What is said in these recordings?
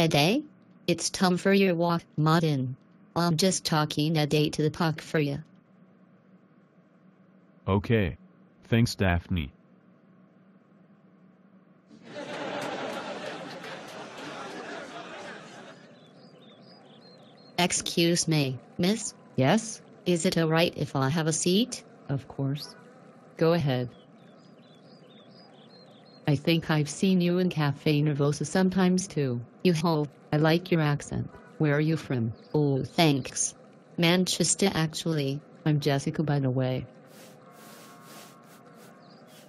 Eddie? It's time for your walk, Martin. I'm just talking Eddie to the park for you. Okay. Thanks, Daphne. Excuse me, miss? Yes? Is it alright if I have a seat? Of course. Go ahead. I think I've seen you in Cafe Nervosa sometimes too. You ho. I like your accent. Where are you from? Oh, thanks. Manchester, actually. I'm Jessica, by the way.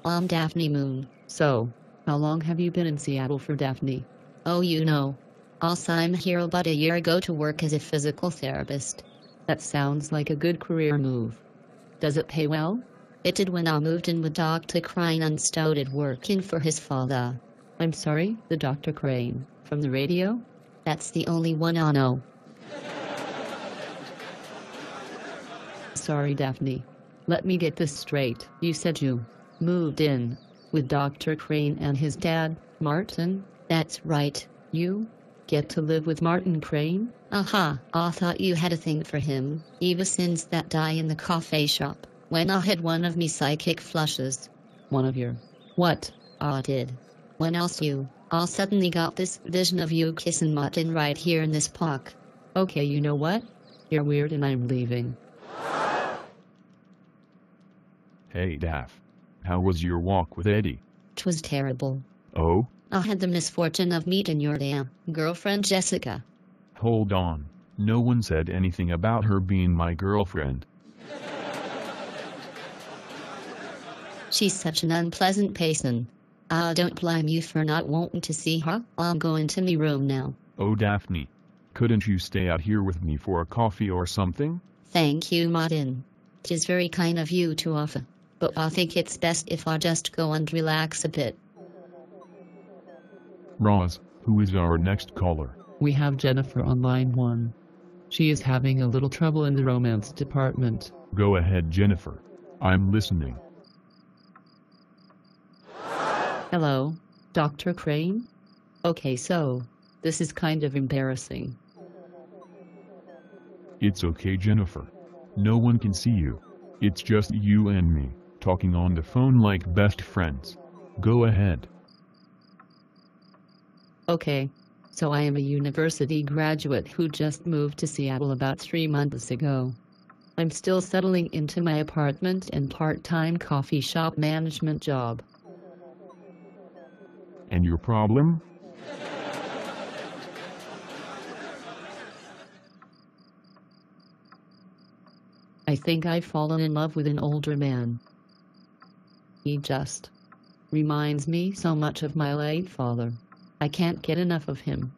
I'm Daphne Moon. So, how long have you been in Seattle for Daphne? Oh, you know. Also, I'm here about a year ago to work as a physical therapist. That sounds like a good career move. Does it pay well? It did when I moved in with Dr. Crane and started working for his father. I'm sorry, the Dr. Crane. From the radio? That's the only one I know. Sorry, Daphne. Let me get this straight. You said you moved in with Dr. Crane and his dad, Martin? That's right. You get to live with Martin Crane? Aha, I thought you had a thing for him, ever since that day in the cafe shop, when I had one of me psychic flushes. One of your what? I did. When I saw you, I suddenly got this vision of you kissing Martin right here in this park. Okay, you know what? You're weird and I'm leaving. Hey, Daph. How was your walk with Eddie? Twas terrible. Oh? I had the misfortune of meeting your damn girlfriend Jessica. Hold on. No one said anything about her being my girlfriend. She's such an unpleasant person. I don't blame you for not wanting to see her. I'm going to me room now. Oh, Daphne. Couldn't you stay out here with me for a coffee or something? Thank you, Martin. Tis very kind of you to offer. But I think it's best if I just go and relax a bit. Roz, who is our next caller? We have Jennifer on line one. She is having a little trouble in the romance department. Go ahead, Jennifer. I'm listening. Hello, Dr. Crane? Okay, so, this is kind of embarrassing. It's okay, Jennifer. No one can see you. It's just you and me, talking on the phone like best friends. Go ahead. Okay. So I am a university graduate who just moved to Seattle about three months ago. I'm still settling into my apartment and part-time coffee shop management job. And your problem? I think I've fallen in love with an older man. He just reminds me so much of my late father. I can't get enough of him.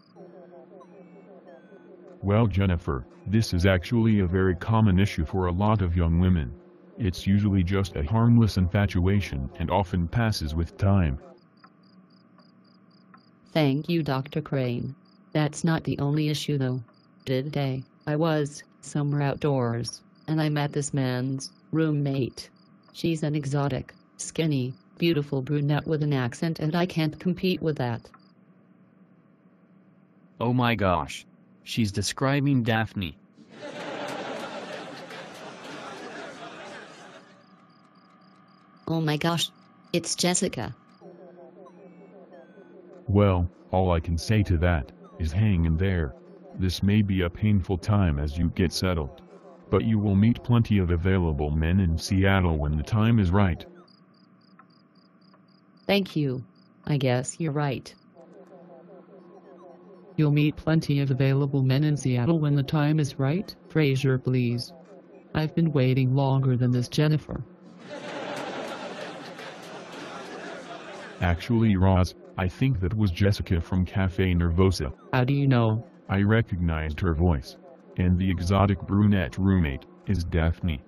Well, Jennifer, this is actually a very common issue for a lot of young women. It's usually just a harmless infatuation and often passes with time. Thank you, Dr. Crane. That's not the only issue though. Today, I was somewhere outdoors, and I met this man's roommate. She's an exotic, skinny, beautiful brunette with an accent and I can't compete with that. Oh my gosh. She's describing Daphne. Oh my gosh. It's Jessica. Well, all I can say to that is hang in there. This may be a painful time as you get settled. But you will meet plenty of available men in Seattle when the time is right. Thank you. I guess you're right. You'll meet plenty of available men in Seattle when the time is right. Frasier, please. I've been waiting longer than this, Jennifer. Actually, Roz, I think that was Jessica from Cafe Nervosa. How do you know? I recognized her voice. And the exotic brunette roommate is Daphne.